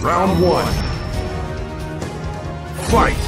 Round one. Fight!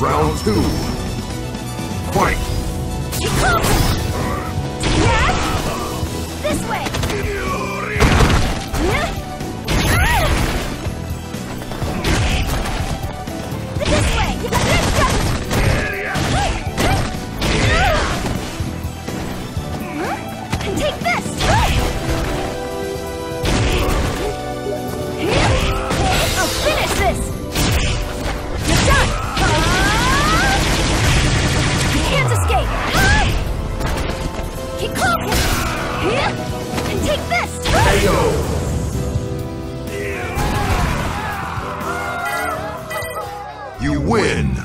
Round two. win.